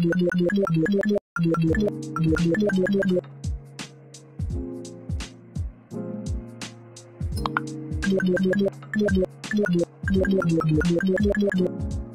Meow. Meow. Meow.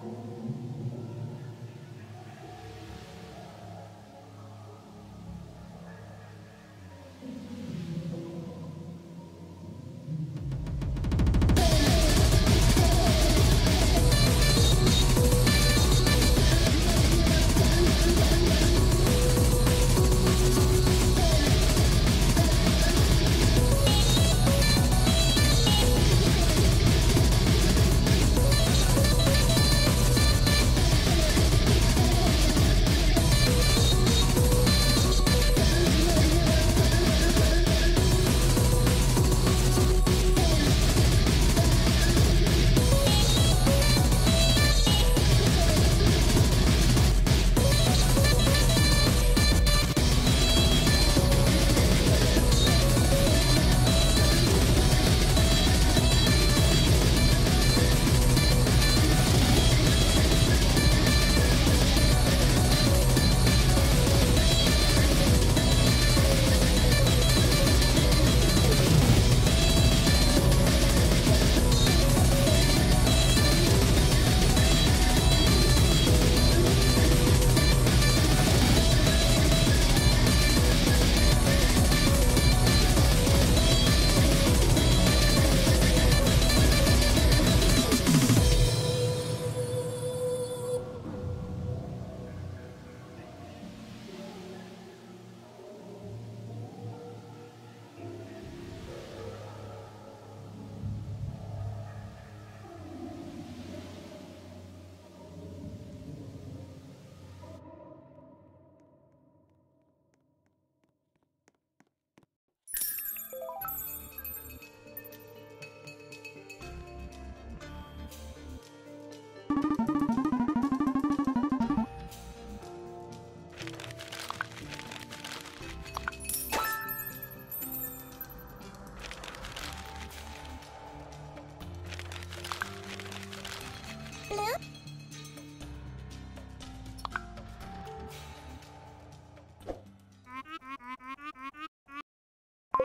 Amen.